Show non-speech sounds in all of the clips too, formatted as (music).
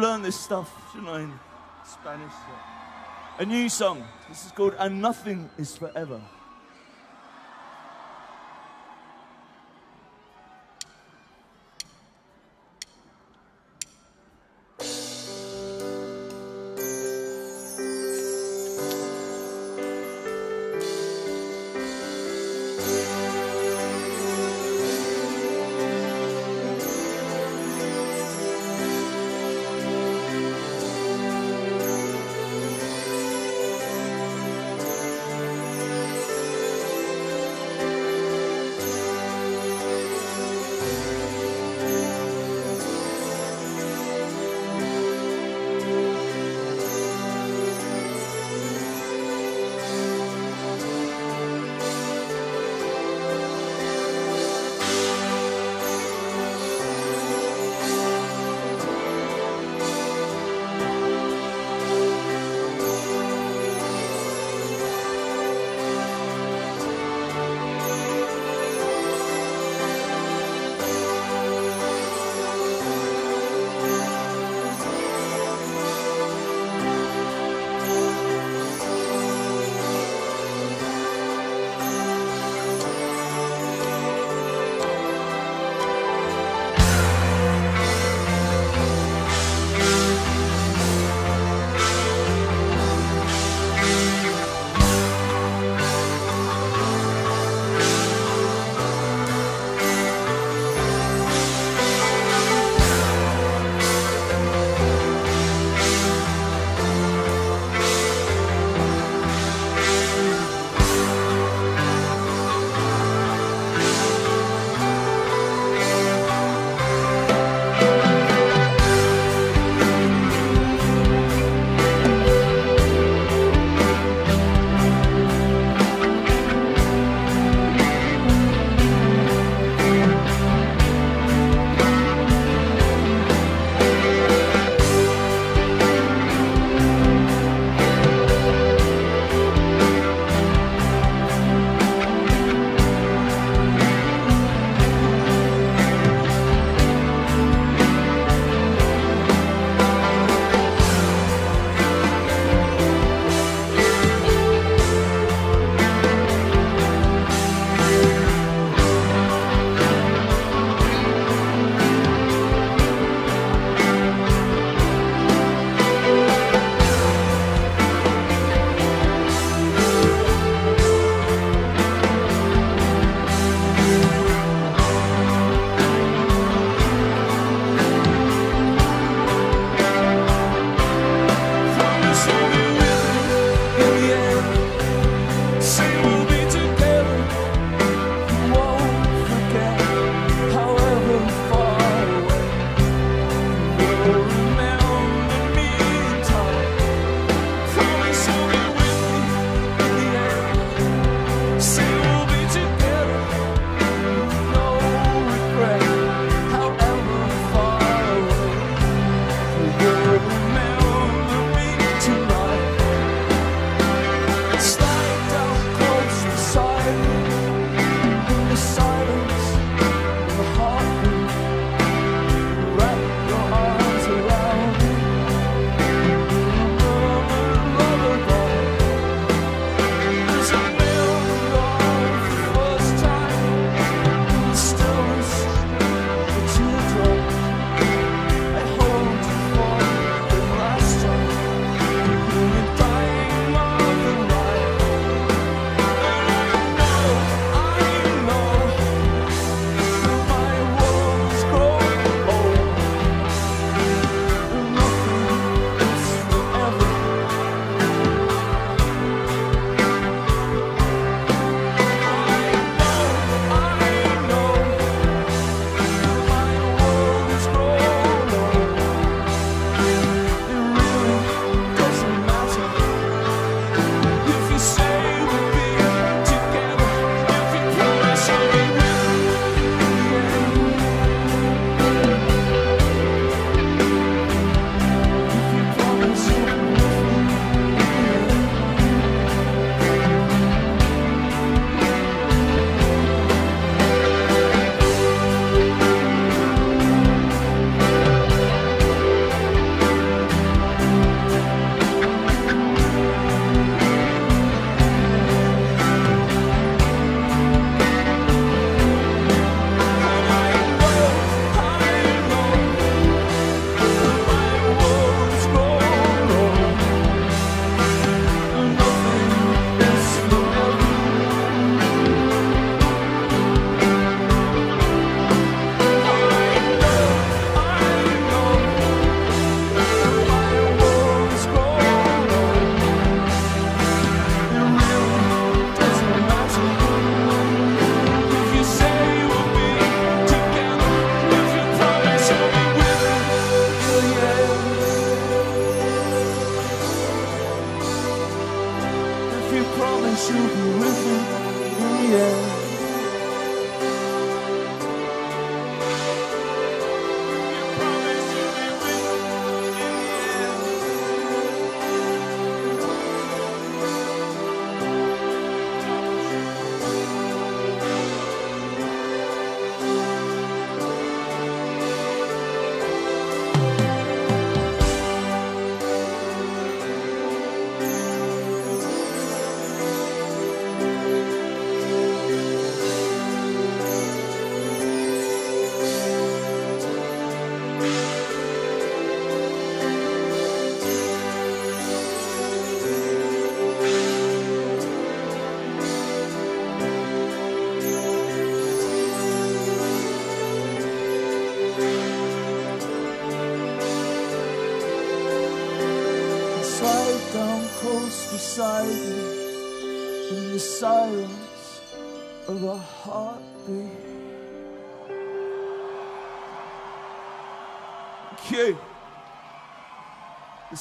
Learned this stuff, shouldn't I, in Spanish? A new song. This is called And Nothing Is Forever.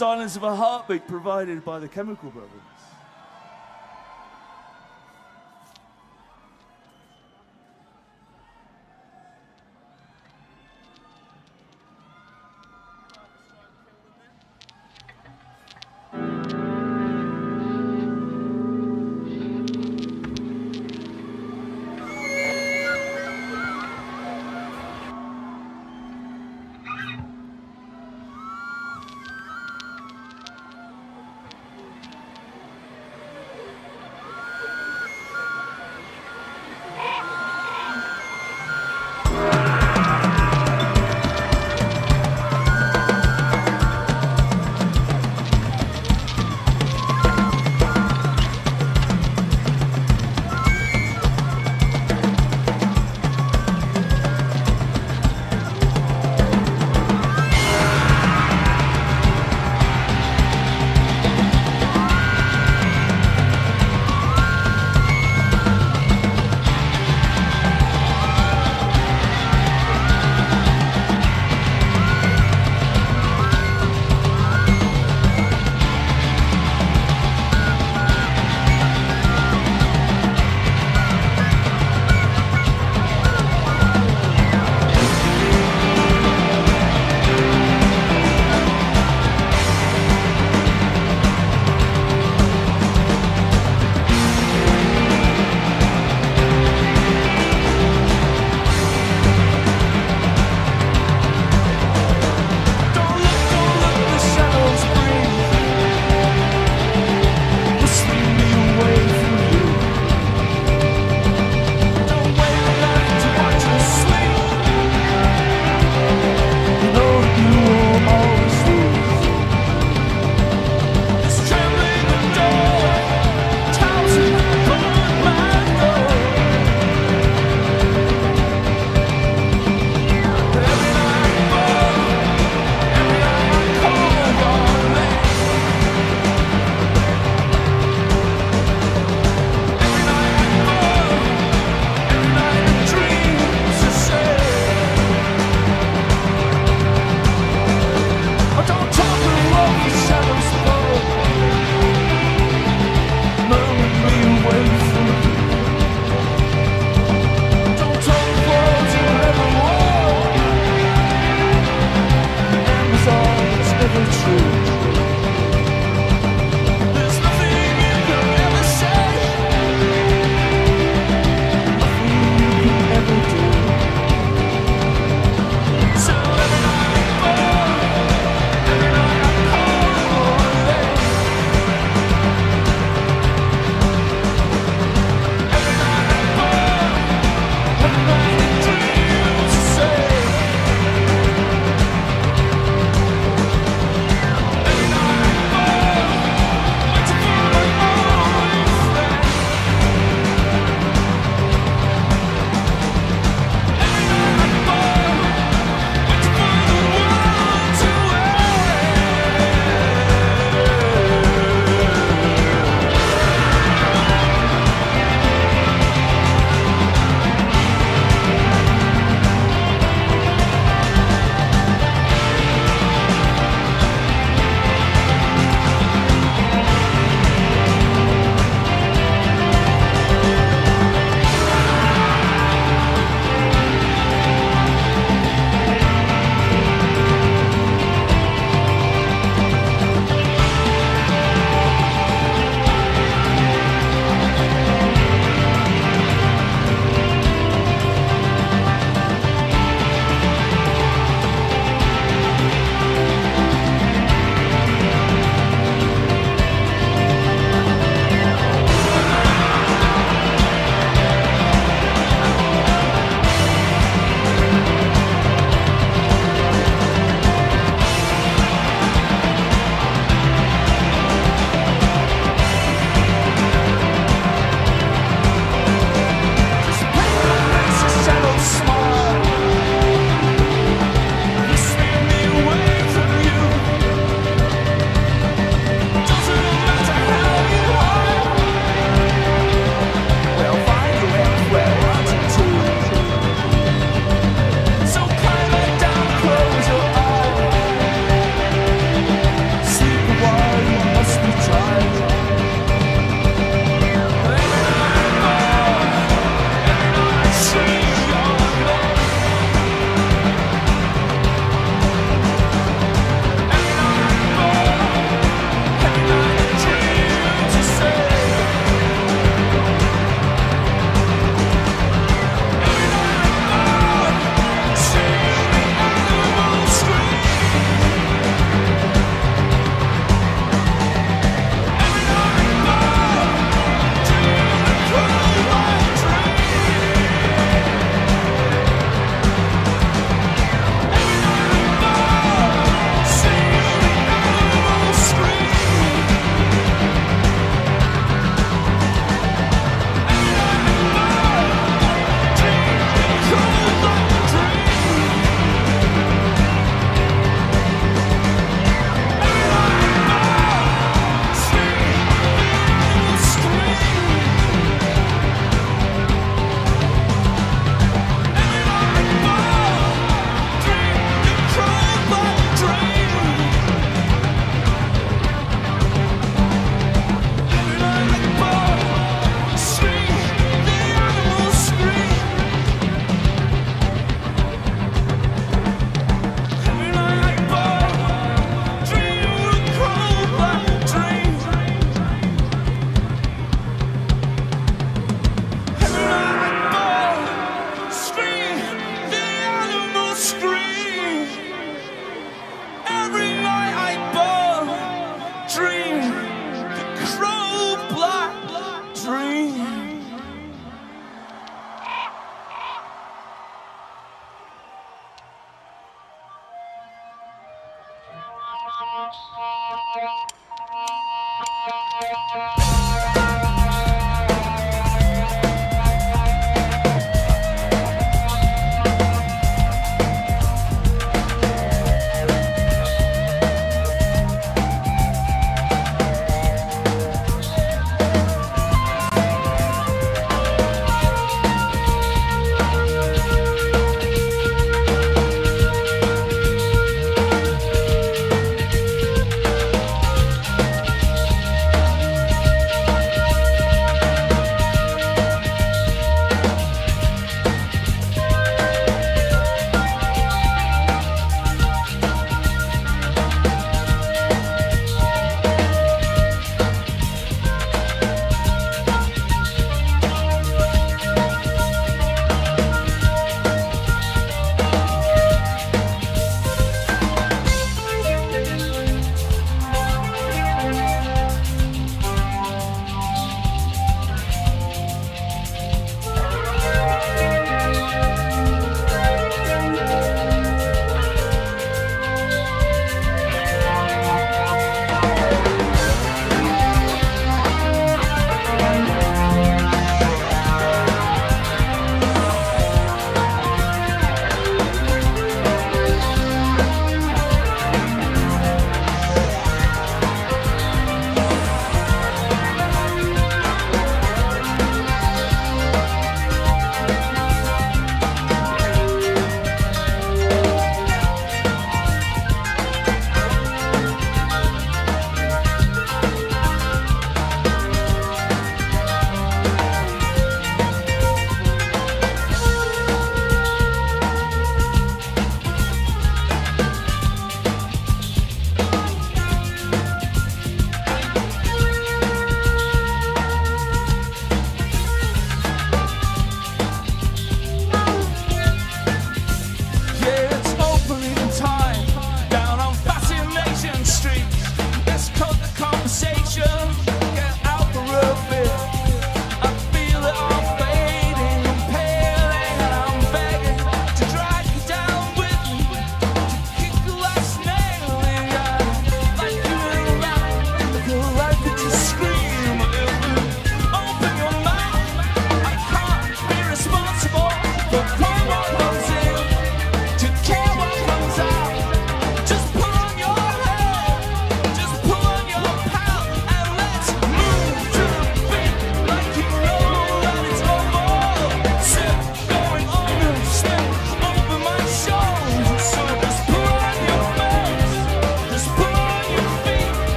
Silence of a heartbeat provided by the Chemical Brothers.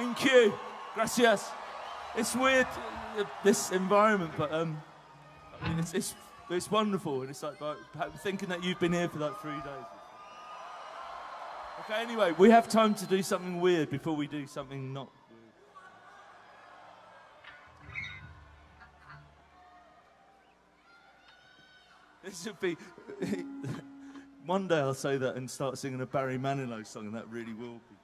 Thank you. Gracias. It's weird, uh, this environment, but um, I mean, it's, it's, it's wonderful. And it's like, thinking that you've been here for like three days. Okay, anyway, we have time to do something weird before we do something not weird. This would be. (laughs) One day I'll say that and start singing a Barry Manilow song, and that really will be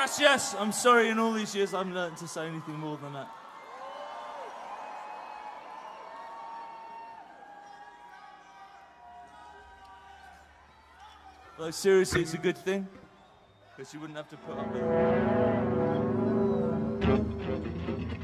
Gracias. I'm sorry, in all these years I've learned to say anything more than that. Though seriously, it's a good thing because you wouldn't have to put up with it.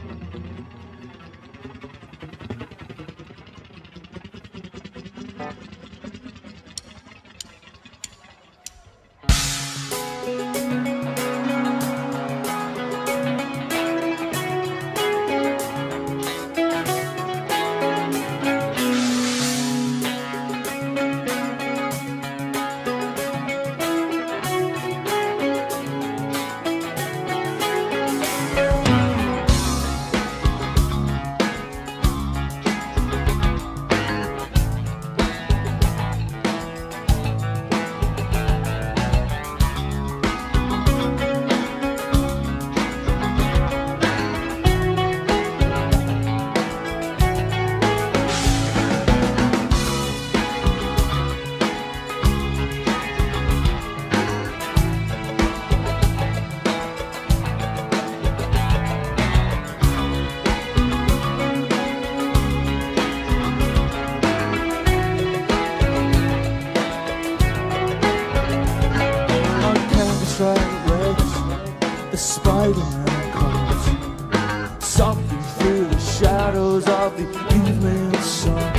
The evening sun,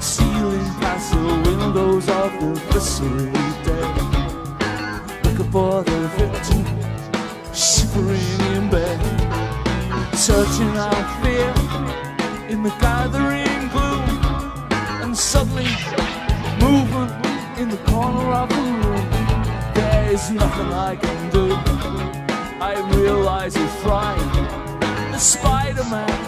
stealing past the windows of the blissful day, looking for the victim, shivering in bed, searching out fear in the gathering gloom, and suddenly movement in the corner of the room. There's nothing I can do. I realize it's right. The Spider-Man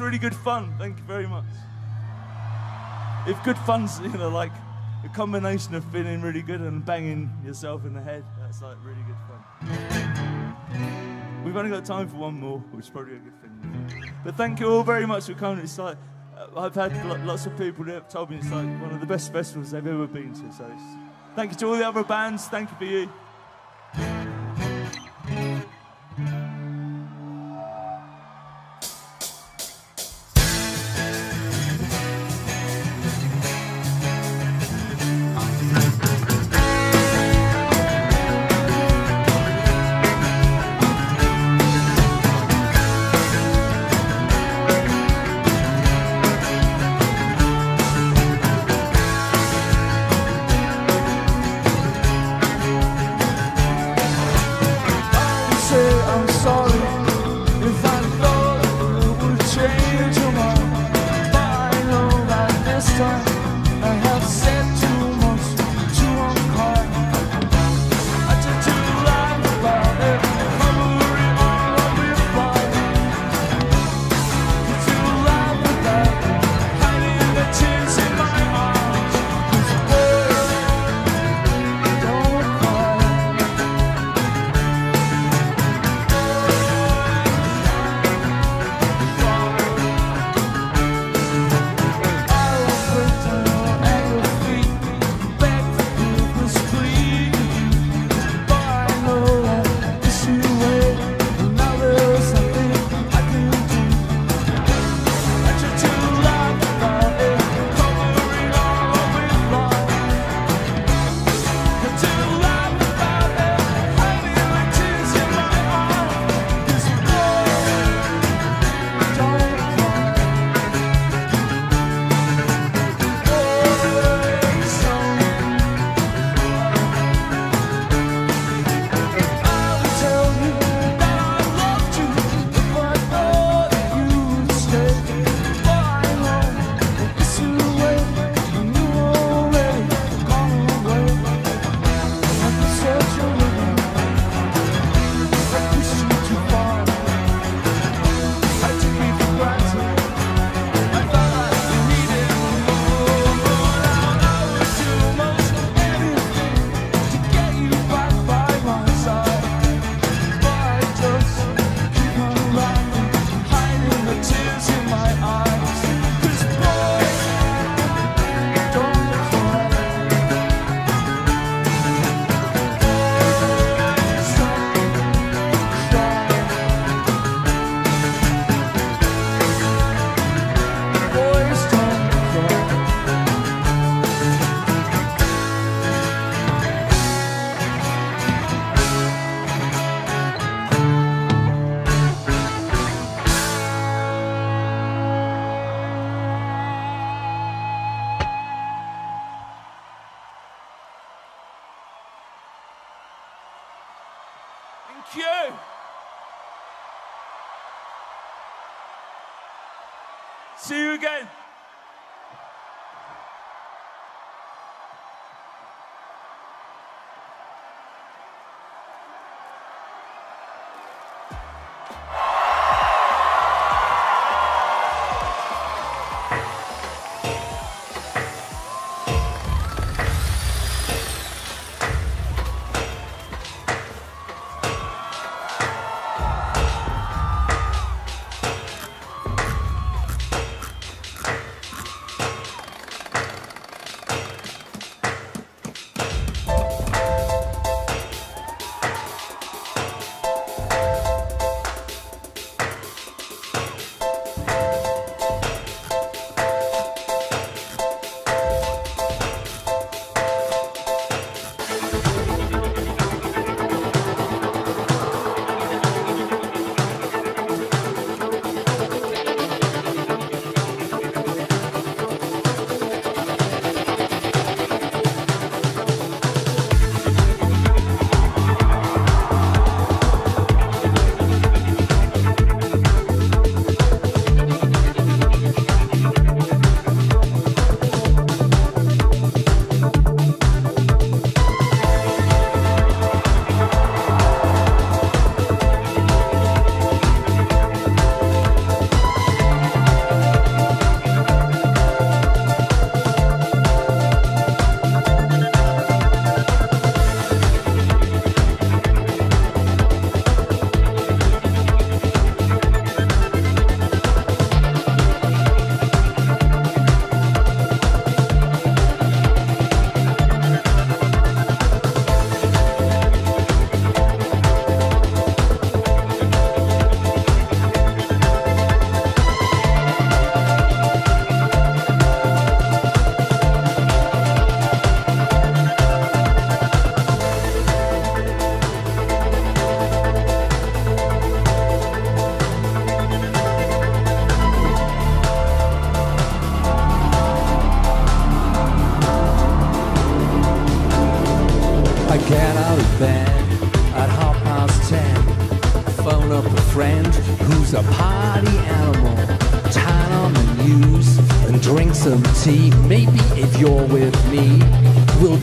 Really good fun. Thank you very much. If good fun's, you know, like a combination of feeling really good and banging yourself in the head, that's like really good fun. We've only got time for one more, which is probably a good thing. But thank you all very much for coming. It's like uh, I've had lots of people that have told me it's like one of the best festivals they've ever been to. So thank you to all the other bands. Thank you for you.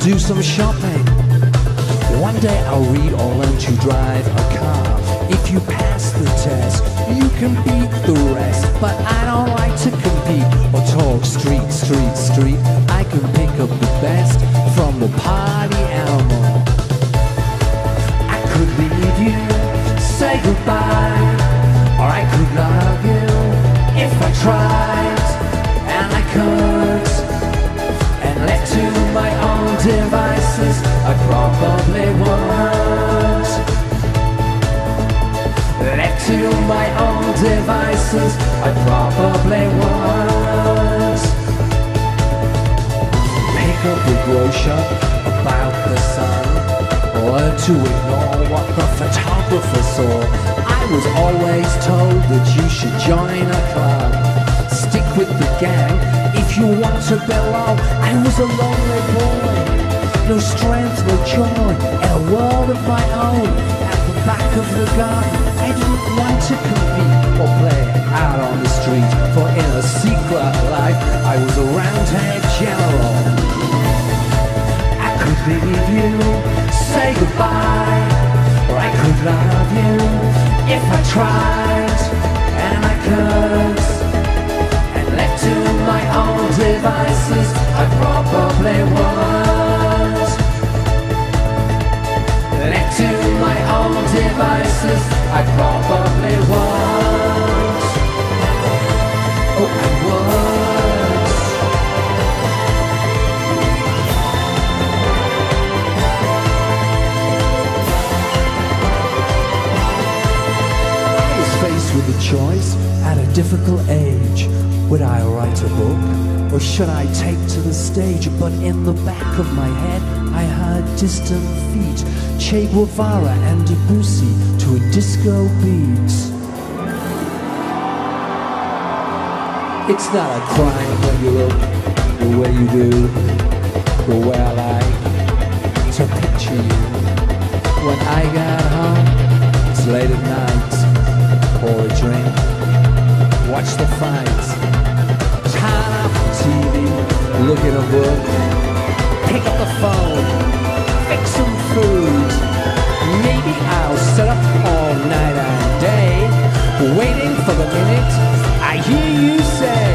Do some shopping. I was always told that you should join a club. Stick with the gang if you want to belong. I was a lonely boy, no strength, no joy, in a world of my own. At the back of the garden, I didn't want to compete or play out on the street. For in a secret life, I was a roundhead general. I could leave you, say goodbye, I could love you if I tried, and I could. And left to my own devices, I probably would. Left to my own devices, I probably would. Oh, I would. Choice at a difficult age. Would I write a book or should I take to the stage? But in the back of my head, I heard distant feet, Che Guevara and Debussy to a disco beat. It's not a crime when you look the way you do, the way I like to picture you. When I got home, it's late at night, pour a drink, watch the fights, turn off the TV, look at a book, pick up the phone, fix some food. Maybe I'll sit up all night and day, waiting for the minute I hear you say.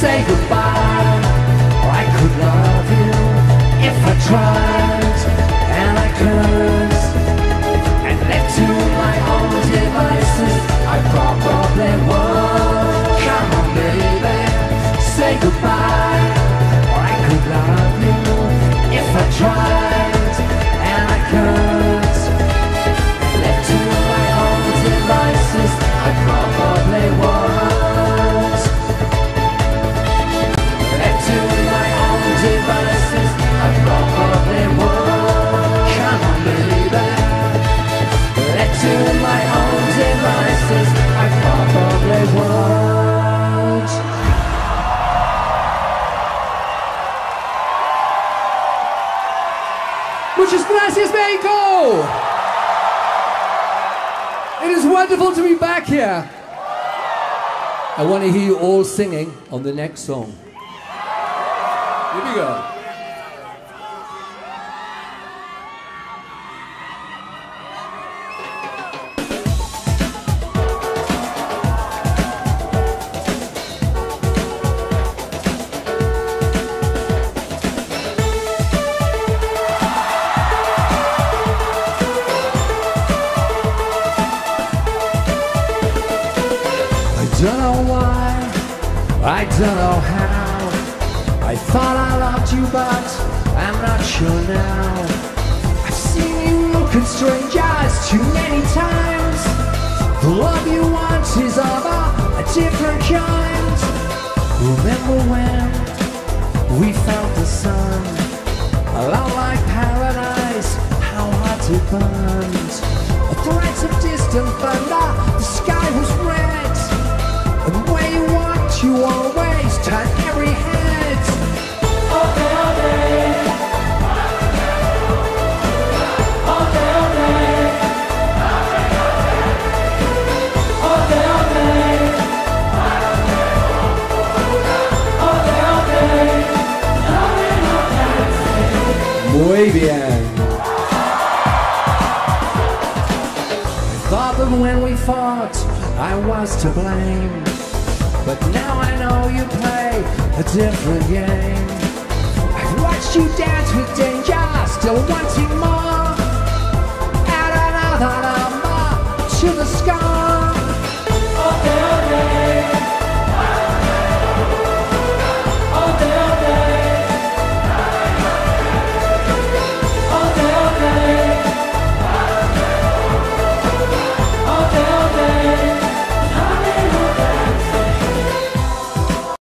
Say goodbye, if I tried, and I could. And left to my own devices, I probably would. Come on, baby, say goodbye, wonderful to be back here. I want to hear you all singing on the next song.